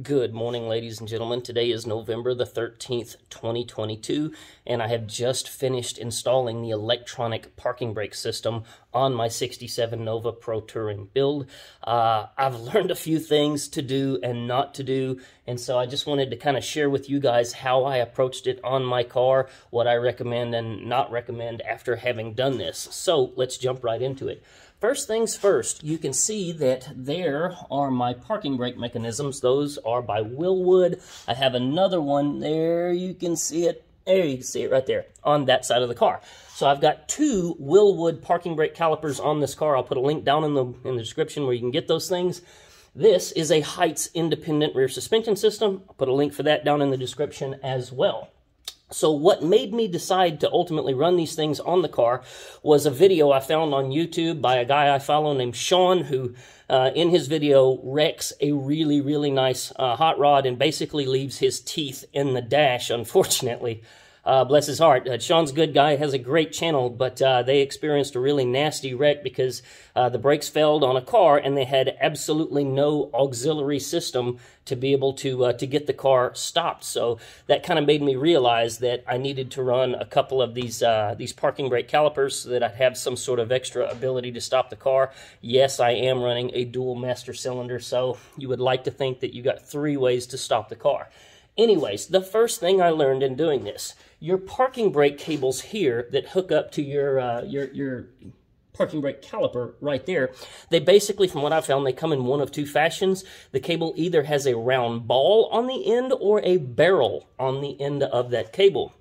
Good morning, ladies and gentlemen. Today is November the 13th, 2022, and I have just finished installing the electronic parking brake system on my 67 Nova Pro Touring build. Uh, I've learned a few things to do and not to do, and so I just wanted to kind of share with you guys how I approached it on my car, what I recommend and not recommend after having done this. So let's jump right into it. First things first, you can see that there are my parking brake mechanisms. Those are by Wilwood. I have another one there. You can see it. There, you can see it right there on that side of the car. So I've got two Wilwood parking brake calipers on this car. I'll put a link down in the, in the description where you can get those things. This is a Heidts independent rear suspension system. I'll put a link for that down in the description as well. So what made me decide to ultimately run these things on the car was a video I found on YouTube by a guy I follow named Sean, who uh, in his video wrecks a really, really nice uh, hot rod and basically leaves his teeth in the dash, unfortunately. Uh, bless his heart. Uh, Sean's a good guy, has a great channel, but uh, they experienced a really nasty wreck because uh, the brakes failed on a car and they had absolutely no auxiliary system to be able to uh, to get the car stopped. So that kind of made me realize that I needed to run a couple of these uh, these parking brake calipers so that I'd have some sort of extra ability to stop the car. Yes, I am running a dual master cylinder, so you would like to think that you got three ways to stop the car. Anyways, the first thing I learned in doing this, your parking brake cables here that hook up to your uh, your your parking brake caliper right there, they basically, from what I found, they come in one of two fashions. The cable either has a round ball on the end or a barrel on the end of that cable.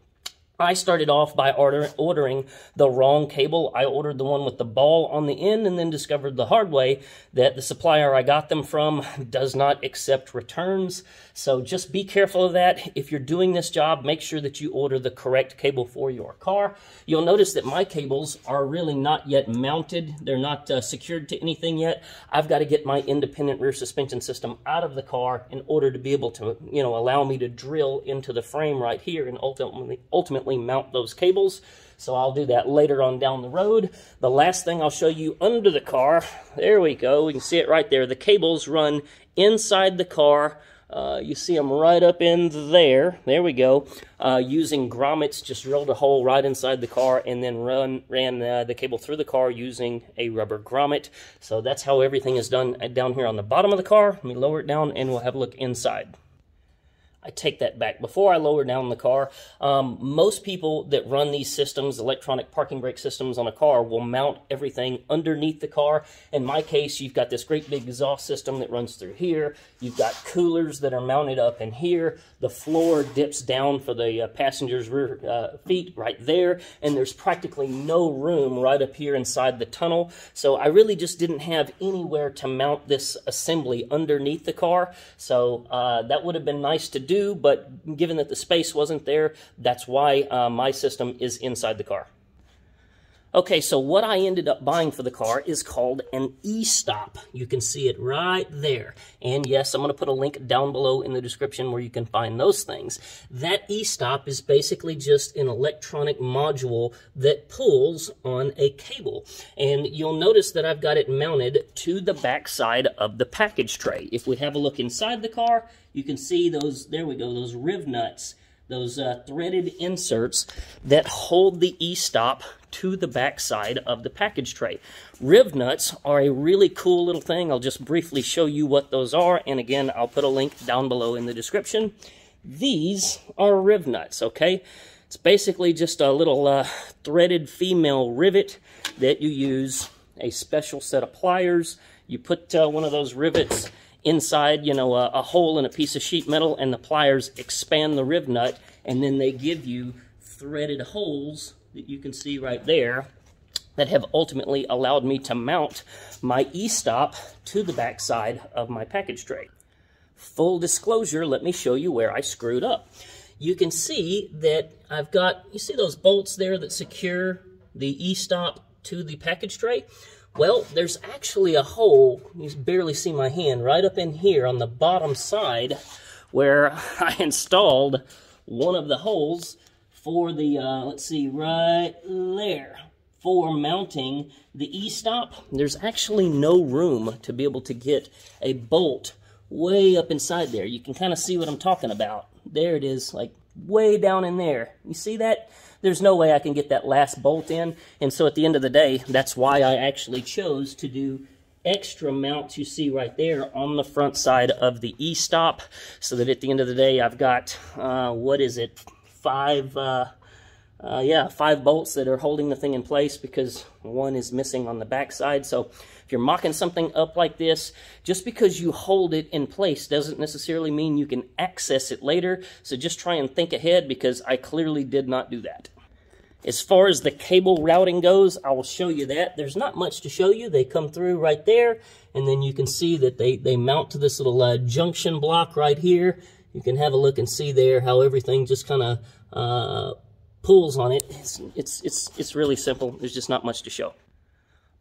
I started off by order, ordering the wrong cable. I ordered the one with the ball on the end and then discovered the hard way that the supplier I got them from does not accept returns. So just be careful of that. If you're doing this job, make sure that you order the correct cable for your car. You'll notice that my cables are really not yet mounted. They're not uh, secured to anything yet. I've got to get my independent rear suspension system out of the car in order to be able to, you know, allow me to drill into the frame right here and ultimately, ultimately mount those cables. So I'll do that later on down the road. The last thing I'll show you under the car, there we go. we can see it right there. The cables run inside the car. Uh, you see them right up in there. There we go. Uh, using grommets, just drilled a hole right inside the car and then run ran uh, the cable through the car using a rubber grommet. So that's how everything is done down here on the bottom of the car. Let me lower it down and we'll have a look inside. I take that back. Before I lower down the car, um, most people that run these systems, electronic parking brake systems on a car, will mount everything underneath the car. In my case, you've got this great big exhaust system that runs through here. You've got coolers that are mounted up in here. The floor dips down for the uh, passenger's rear uh, feet right there. And there's practically no room right up here inside the tunnel. So I really just didn't have anywhere to mount this assembly underneath the car. So uh, that would have been nice to do do, but given that the space wasn't there, that's why uh, my system is inside the car. Okay, so what I ended up buying for the car is called an e-stop. You can see it right there. And yes, I'm going to put a link down below in the description where you can find those things. That e-stop is basically just an electronic module that pulls on a cable. And you'll notice that I've got it mounted to the back side of the package tray. If we have a look inside the car, you can see those, there we go, those riv nuts those uh, threaded inserts that hold the e-stop to the backside of the package tray. Riv nuts are a really cool little thing. I'll just briefly show you what those are. And again, I'll put a link down below in the description. These are riv nuts, okay? It's basically just a little uh, threaded female rivet that you use a special set of pliers. You put uh, one of those rivets inside, you know, a, a, hole in a piece of sheet metal and the pliers expand the riv nut and then they give you threaded holes that you can see right there that have ultimately allowed me to mount my e-stop to the backside of my package tray. Full disclosure, let me show you where I screwed up. You can see that I've got, you see those bolts there that secure the e-stop to the package tray? Well, there's actually a hole, you barely see my hand, right up in here on the bottom side where I installed one of the holes for the, uh, let's see, right there, for mounting the e-stop. There's actually no room to be able to get a bolt way up inside there. You can kind of see what I'm talking about. There it is, like way down in there. You see that? There's no way I can get that last bolt in. And so at the end of the day, that's why I actually chose to do extra mounts you see right there on the front side of the e-stop so that at the end of the day I've got, uh, what is it, five, uh, uh, yeah, five bolts that are holding the thing in place because one is missing on the back side So you're mocking something up like this, just because you hold it in place doesn't necessarily mean you can access it later. So just try and think ahead because I clearly did not do that. As far as the cable routing goes, I will show you that. There's not much to show you. They come through right there, and then you can see that they, they mount to this little uh, junction block right here. You can have a look and see there how everything just kind of uh, pulls on it. It's, it's, it's, it's really simple. There's just not much to show.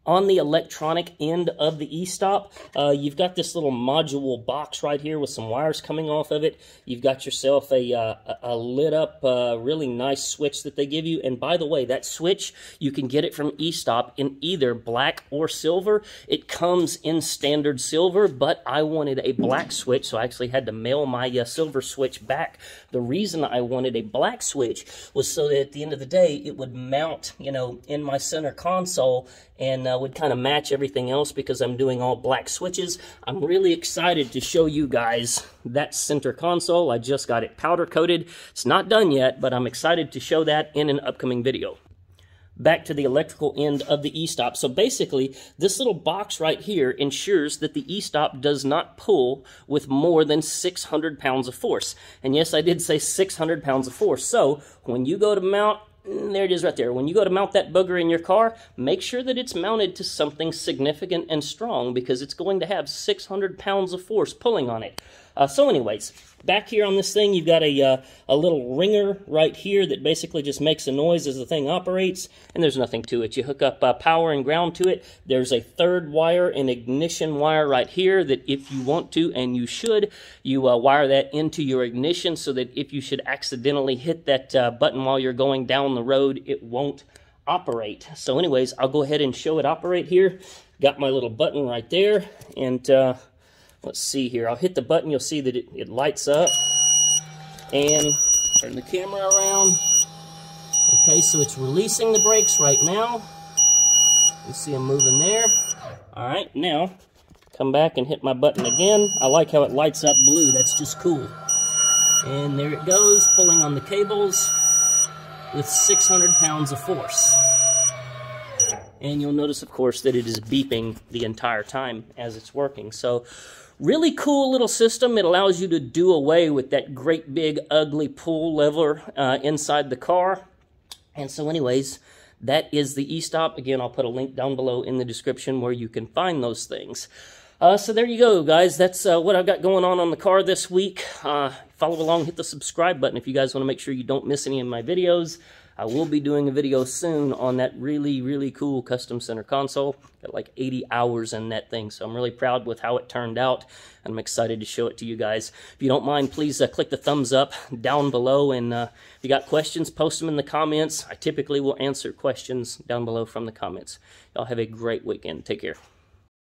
On the electronic end of the e-stop, uh, you've got this little module box right here with some wires coming off of it. You've got yourself a, uh, a lit up, uh, really nice switch that they give you. And by the way, that switch, you can get it from e-stop in either black or silver. It comes in standard silver, but I wanted a black switch, so I actually had to mail my uh, silver switch back. The reason I wanted a black switch was so that at the end of the day, it would mount, you know, in my center console and uh, would kind of match everything else because I'm doing all black switches. I'm really excited to show you guys that center console. I just got it powder coated. It's not done yet, but I'm excited to show that in an upcoming video back to the electrical end of the e-stop. So basically, this little box right here ensures that the e-stop does not pull with more than 600 pounds of force. And yes, I did say 600 pounds of force. So when you go to mount Mm, there it is right there. When you go to mount that booger in your car, make sure that it's mounted to something significant and strong because it's going to have 600 pounds of force pulling on it. Uh, so anyways, back here on this thing, you've got a, uh, a little ringer right here that basically just makes a noise as the thing operates, and there's nothing to it. You hook up uh, power and ground to it. There's a third wire, an ignition wire right here that if you want to, and you should, you uh, wire that into your ignition so that if you should accidentally hit that uh, button while you're going down the road, it won't operate. So anyways, I'll go ahead and show it operate here. Got my little button right there, and uh, Let's see here. I'll hit the button. You'll see that it, it lights up. And turn the camera around. Okay, so it's releasing the brakes right now. You see them moving there. All right, now come back and hit my button again. I like how it lights up blue. That's just cool. And there it goes, pulling on the cables with 600 pounds of force. And you'll notice, of course, that it is beeping the entire time as it's working. So Really cool little system. It allows you to do away with that great big ugly pull lever uh, inside the car. And so anyways, that is the e-stop. Again, I'll put a link down below in the description where you can find those things. Uh, so there you go, guys. That's uh, what I've got going on on the car this week. Uh, follow along, hit the subscribe button if you guys want to make sure you don't miss any of my videos. I will be doing a video soon on that really, really cool custom center console. Got like 80 hours in that thing, so I'm really proud with how it turned out. And I'm excited to show it to you guys. If you don't mind, please uh, click the thumbs up down below, and uh, if you got questions, post them in the comments. I typically will answer questions down below from the comments. Y'all have a great weekend. Take care.